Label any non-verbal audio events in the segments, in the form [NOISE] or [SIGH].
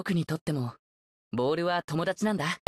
僕にとってもボールは友達なんだ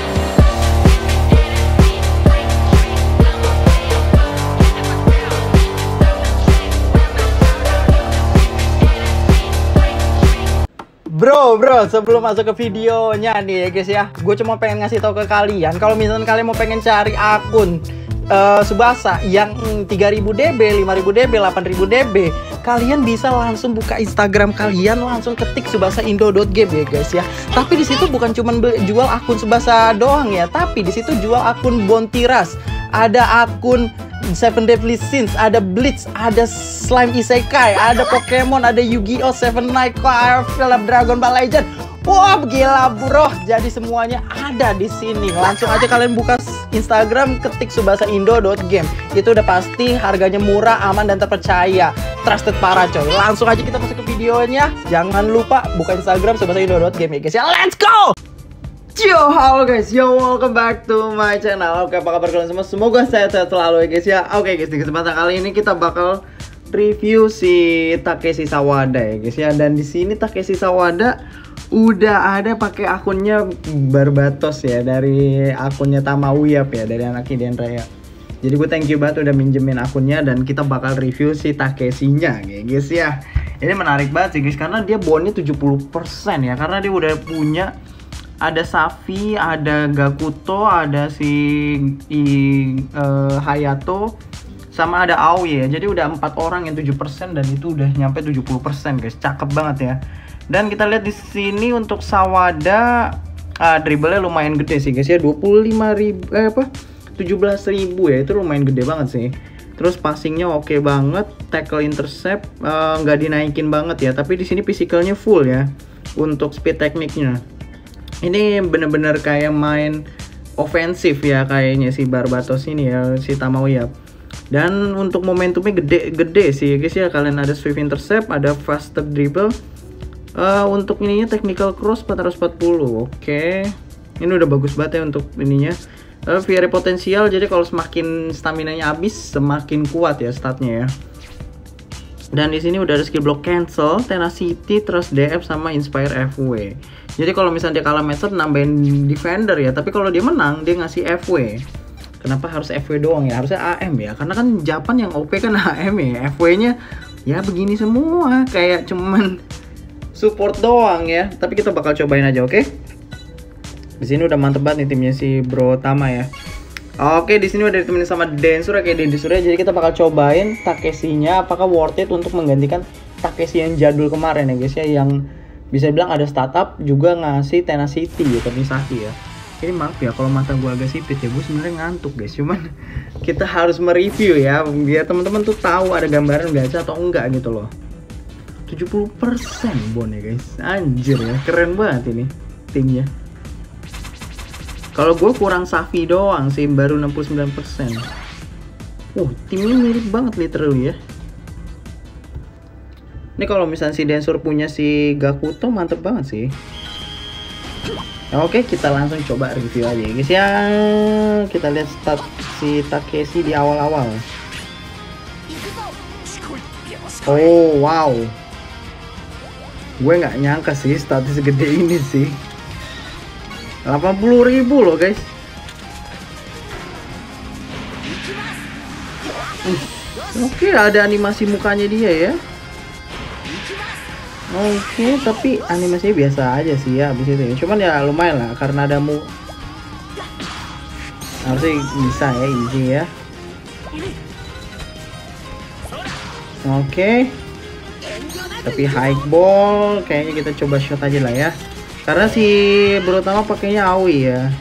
Bro, bro, sebelum masuk ke videonya nih ya guys ya, gue cuma pengen ngasih tahu ke kalian kalau misalnya kalian mau pengen cari akun uh, Subasa yang 3000 DB, 5000 DB, 8000 DB, kalian bisa langsung buka Instagram kalian, langsung ketik subasaindo.gb ya guys ya. Tapi di situ bukan cuma jual akun Subasa doang ya, tapi di situ jual akun Bontiras, ada akun Seven Deadly Sins, ada Blitz, ada Slime Isekai, ada Pokemon, ada Yu-Gi-Oh! Seven Night film Dragon Ball Legend. Wah, gila bro. Jadi semuanya ada di sini. Langsung aja kalian buka Instagram ketik subasaindo.game. Itu udah pasti harganya murah, aman dan terpercaya. Trusted para coy. Langsung aja kita masuk ke videonya. Jangan lupa buka Instagram subasaindo.game ya guys ya. Let's go! Yo, halo guys, yo welcome back to my channel Oke, apa kabar kalian semua? Semoga sehat-sehat selalu ya guys ya Oke guys, di kesempatan kali ini kita bakal review si Takeshi Sawada ya guys ya Dan di sini Takeshi Sawada udah ada pakai akunnya Barbatos ya Dari akunnya Tamawiyap ya, dari anak Hidden Raya Jadi gue thank you banget udah minjemin akunnya Dan kita bakal review si Takeshi-nya ya guys ya Ini menarik banget sih guys, karena dia bonnya 70% ya Karena dia udah punya ada Safi, ada Gakuto, ada si I, uh, Hayato, sama ada Aoi ya. Jadi udah empat orang yang 7% dan itu udah nyampe 70% guys. Cakep banget ya. Dan kita lihat di sini untuk Sawada uh, dribblenya lumayan gede sih guys ya. 25 ribu eh apa? 17 ribu ya. Itu lumayan gede banget sih. Terus passingnya oke okay banget, tackle intercept nggak uh, dinaikin banget ya. Tapi di sini physicalnya full ya untuk speed tekniknya ini bener-bener kayak main ofensif ya kayaknya si Barbatos ini ya si Tamaoya dan untuk momentumnya gede-gede sih guys ya kalian ada swift intercept ada fast step dribble uh, untuk ininya technical cross 440 oke okay. ini udah bagus banget ya untuk ininya uh, potensial jadi kalau semakin stamina nya habis semakin kuat ya statnya ya dan di sini udah ada skill block cancel, tenacity, trust DF sama inspire FW. Jadi kalau misalnya dia kalah matchup nambahin defender ya, tapi kalau dia menang dia ngasih FW. Kenapa harus FW doang ya? Harusnya AM ya. Karena kan Japan yang OP kan AM ya. FW-nya ya begini semua, kayak cuman support doang ya. Tapi kita bakal cobain aja, oke? Okay? Di sini udah mantep banget nih timnya si Bro Tama ya. Oke, di sini udah ditemenin sama Densura kayak Densura. Jadi kita bakal cobain Takeshi-nya apakah worth it untuk menggantikan Takeshi yang jadul kemarin ya guys ya yang bisa bilang ada startup juga ngasih tenacity ya ke Misaki ya. Ini maaf ya kalau mata gue agak sipit ya, gue sebenarnya ngantuk guys. Cuman [LAUGHS] kita harus mereview ya biar teman-teman tuh tahu ada gambaran gacha atau enggak gitu loh. 70% bon ya guys. Anjir ya, keren banget ini timnya. Kalau gue kurang Safi doang sih, baru 69%. Uh, timnya mirip banget literally ya. Ini kalau misalnya si Densur punya si Gakuto mantep banget sih. Oke, kita langsung coba review aja guys ya. Kita lihat stat si Takeshi di awal-awal. Oh, wow. Gue nggak nyangka sih status segede ini sih. 80 ribu loh guys. Oke okay, ada animasi mukanya dia ya. Oke okay, tapi animasinya biasa aja sih ya habis itu ya. Cuman ya lumayan lah karena ada mu Harusnya bisa ya easy ya. Oke. okay. Tapi high ball kayaknya kita coba shot aja lah ya karena si berutama pakainya Aoi ya.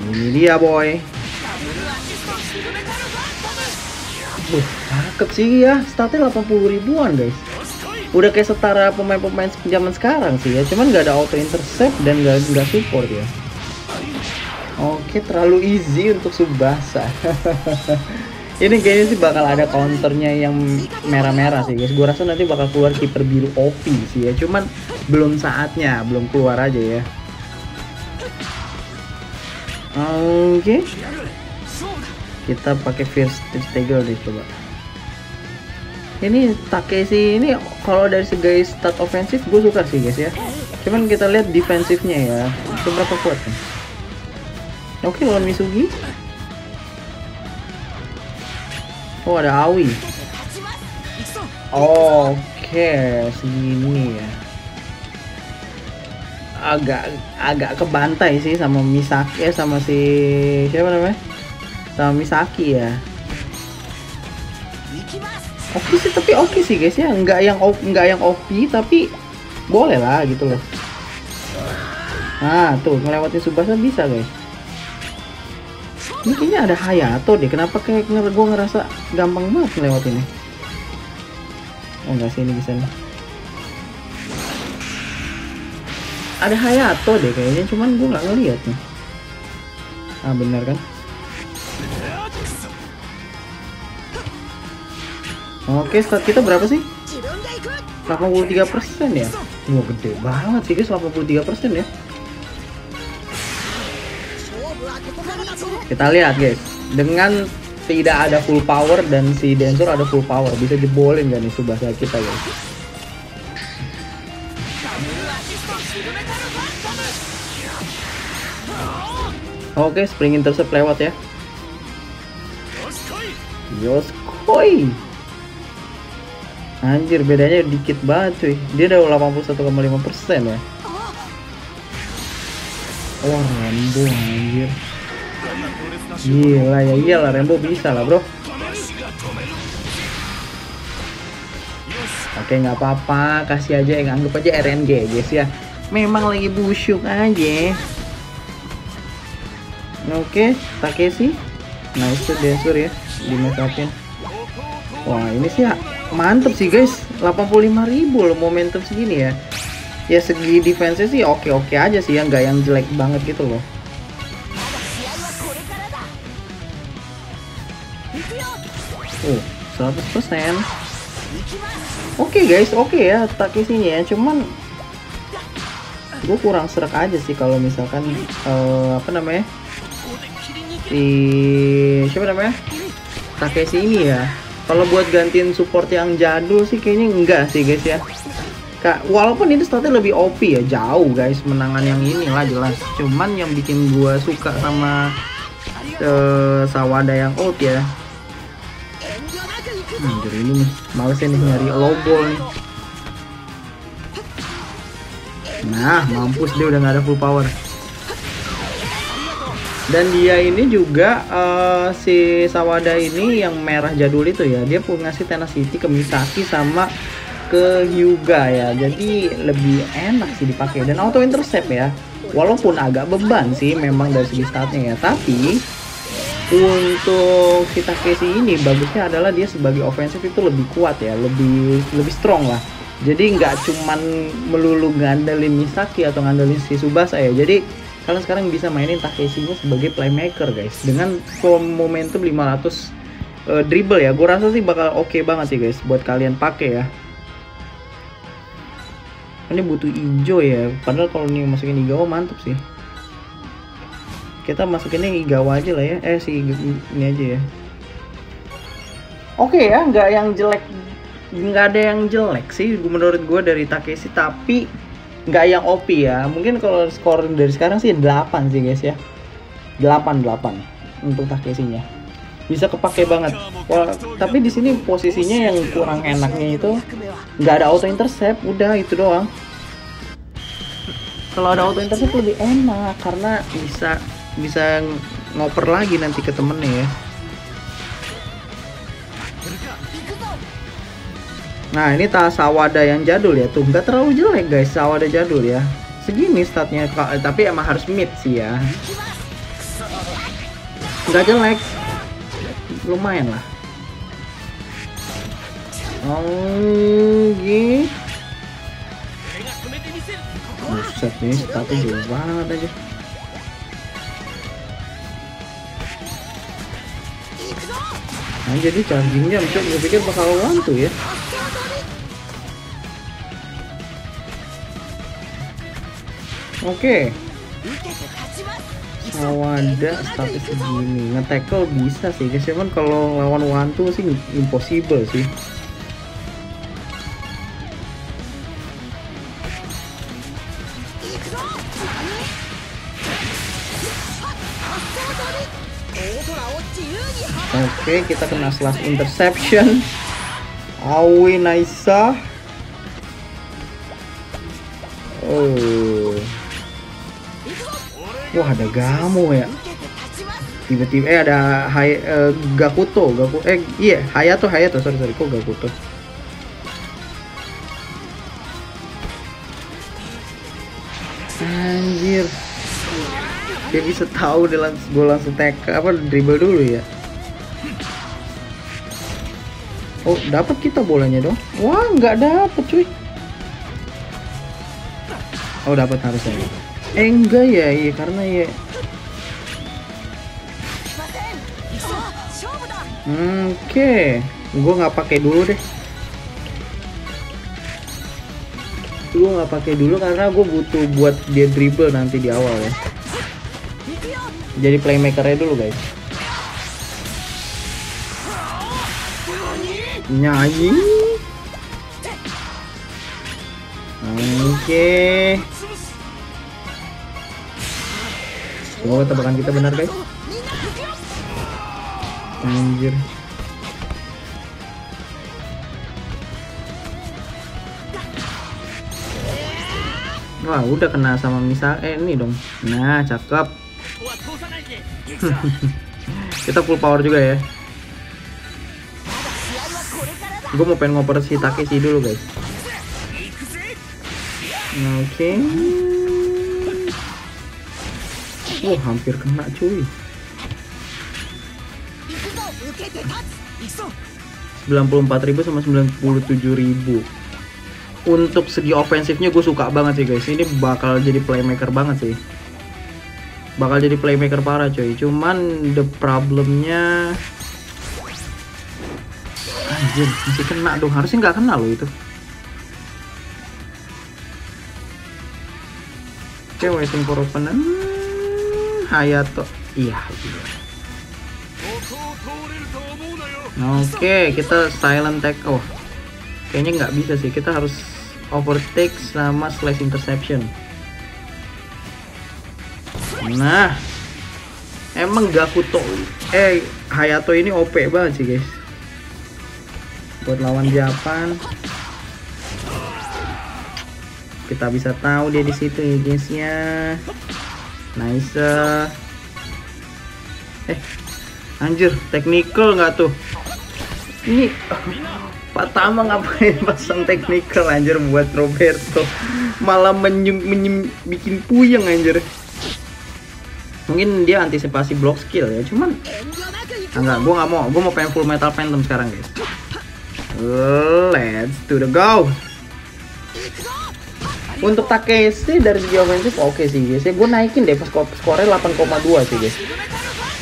Ini dia boy. Uh, cakep sih ya. Statnya 80 ribuan guys. Udah kayak setara pemain-pemain zaman sekarang sih ya. Cuman nggak ada auto intercept dan nggak nggak support ya. Oke, terlalu easy untuk Subasa. [LAUGHS] ini kayaknya sih bakal ada counternya yang merah-merah sih guys. Gue rasa nanti bakal keluar kiper biru OP sih ya. Cuman belum saatnya belum keluar aja ya. Oke. Okay. kita pakai first stage deh coba. Ini Takeshi ini kalau dari segi stat ofensif gue suka sih guys ya. Cuman kita lihat defensifnya ya. Seberapa kuat nih oke lawan Misugi oh ada Aoi oke segini ya agak agak kebantai sih sama Misaki ya sama si siapa namanya? Sama Misaki ya. Oke sih tapi oke sih guys ya. Nggak yang nggak yang OP tapi boleh lah gitu loh. Nah tuh ngelewatin Subasa bisa guys ini kayaknya ada Hayato deh kenapa kayak gue ngerasa gampang banget ngelewatinnya oh enggak sih ini bisa nih ada Hayato deh kayaknya cuman gue nggak ngeliat nih ah bener kan Oke, stat kita berapa sih? 83% ya? Wah, gede banget sih guys, 83% ya. Kita lihat guys, dengan tidak ada full power dan si Densor ada full power, bisa jebolin gak nih Subasa kita guys? Oke, spring intercept lewat ya. Yoskoi. Anjir bedanya dikit banget cuy Dia udah 81,5% persen ya Wah Rembo anjir Gila ya iyalah Rembo bisa lah bro. Oke nggak apa-apa. Kasih aja yang anggap aja RNG guys ya. Memang lagi busuk aja. Oke Takeshi Nice tuh Densur ya. Dimekapin Wah ini sih mantep sih guys. 85.000 loh momentum segini ya. Ya segi defense sih oke oke aja sih ya. Nggak yang jelek banget gitu loh oh 100% oke guys oke ya tak sini ya. Cuman gue kurang serak aja sih kalau misalkan uh, apa namanya? Si siapa namanya? Takeshi ini ya. Kalau buat gantiin support yang jadul sih kayaknya enggak sih guys ya. Kak, walaupun ini statnya lebih OP ya jauh guys menangan yang ini lah jelas. Cuman yang bikin gua suka sama uh, Sawada yang old ya jadi ini nih. Males nih nyari lobol nih. Nah mampus dia udah nggak ada full power. Dan dia ini juga uh, si Sawada ini yang merah jadul itu ya dia pun ngasih tenacity ke Misaki sama ke Hyuga ya. Jadi lebih enak sih dipakai. Dan auto intercept ya walaupun agak beban sih memang dari segi statnya ya. Tapi untuk si Takeshi ini bagusnya adalah dia sebagai ofensif itu lebih kuat ya lebih lebih strong lah. Jadi nggak cuman melulu ngandelin Misaki atau ngandelin si Subasa ya. Jadi kalian sekarang bisa mainin Takeshi-nya sebagai playmaker guys. Dengan momentum 500 uh, dribble ya. Gue rasa sih bakal oke okay banget sih guys buat kalian pakai ya. Ini butuh hijau ya. Padahal kalau nih masukin Igawa mantep sih kita masukinnya Igawa aja lah ya. Eh si ini aja ya. Oke okay ya nggak yang jelek. Nggak ada yang jelek sih menurut gue dari Takeshi tapi nggak yang OP ya. Mungkin kalau skor dari sekarang sih 8 sih guys ya. 8 8 untuk Takeshi-nya bisa kepake banget. Wah, tapi di sini posisinya yang kurang enaknya itu nggak ada auto intercept udah itu doang. Kalau ada auto intercept lebih enak karena bisa bisa ngoper lagi nanti ke temennya ya. Nah ini tas Sawada yang jadul ya tuh. Nggak terlalu jelek guys Sawada jadul ya. Segini statnya tapi emang harus mid sih ya. Nggak jelek. Lumayan lah. Oh gitu. Buset nih statnya jauh banget aja Nah, jadi charging jam cok gue pikir bakal wantu ya Oke. Sawada status segini. Nge-tackle bisa sih guys, cuman kalau lawan Wantu sih impossible sih. Oke, kita kena slash interception. Awi Naisa. Oh. Wah, ada Gamo ya. Tiba-tiba eh ada Hay eh, Gakuto, Gaku eh iya, Hayato, Hayato, sorry sorry kok Gakuto. Anjir. Dia bisa tahu dia langsung gue langsung tek apa dribble dulu ya. Oh, dapat kita bolanya dong. Wah, nggak dapat cuy. Oh, dapat harusnya. Eh, enggak ya, iya karena ya. Oke, gue nggak pakai dulu deh. Gue nggak pakai dulu karena gue butuh buat dia dribble nanti di awal ya. Jadi playmakernya dulu guys. Nyanyi. Oke. Semoga tebakan kita benar guys. Anjir. Wah, udah kena sama misal eh ini dong. Nah, cakep. [LAUGHS] Kita full power juga ya. Gue mau pengen ngoper si Takeshi dulu, guys. Oke. Wah, hampir kena cuy. 94.000 sama 97.000 untuk segi ofensifnya gue suka banget sih guys ini bakal jadi playmaker banget sih bakal jadi playmaker parah coy cuman the problemnya anjir masih kena dong harusnya nggak kena loh itu oke okay, waiting for opponent Hayato iya Oke, kita silent take. Oh, kayaknya nggak bisa sih. Kita harus overtake sama slash interception. Nah, emang Gakuto, eh Hayato ini OP banget sih guys. Buat lawan Japan, kita bisa tahu dia di situ ya guys ya. Nice. Eh, anjir, technical nggak tuh? Ini [LAUGHS] Pak Tama ngapain pasang technical anjir buat Roberto malah menyum, menyum bikin puyeng anjir mungkin dia antisipasi block skill ya cuman enggak gue nggak mau gue mau pengen full metal phantom sekarang guys let's to the go. Untuk Takeshi dari segi ofensif oke okay sih guys ya gue naikin deh pas skornya 8,2 sih guys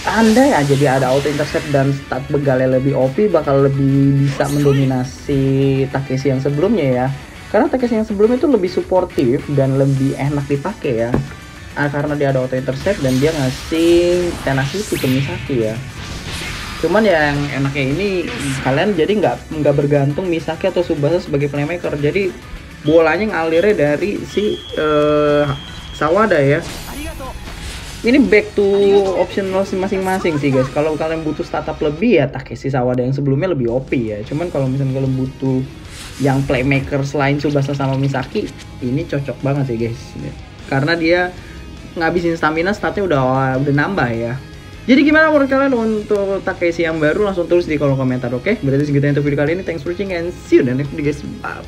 andai aja dia ada auto intercept dan stat begalnya lebih OP bakal lebih bisa mendominasi Takeshi yang sebelumnya ya. Karena Takeshi yang sebelumnya itu lebih suportif dan lebih enak dipakai ya. Ah, karena dia ada auto intercept dan dia ngasih tenacity ke Misaki ya cuman yang enaknya ini kalian jadi nggak nggak bergantung Misaki atau Subasa sebagai playmaker. Jadi bolanya ngalirnya dari si uh, Sawada ya. Ini back to optional masing-masing sih guys. Kalau kalian butuh startup lebih ya Takeshi Sawada yang sebelumnya lebih OP ya. Cuman kalau misalnya kalian butuh yang playmaker selain Subasa sama Misaki ini cocok banget sih guys. Karena dia ngabisin stamina statnya udah udah nambah ya jadi gimana menurut kalian untuk Takeshi yang baru? Langsung tulis di kolom komentar oke? Okay? berarti segitu untuk video kali ini. Thanks for watching and see you next video guys. Bye